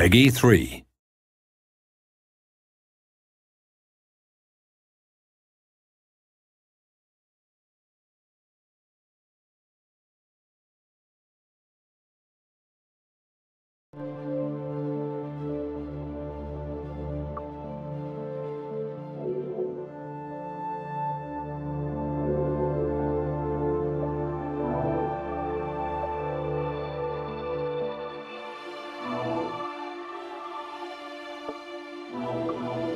Peggy 3. あ。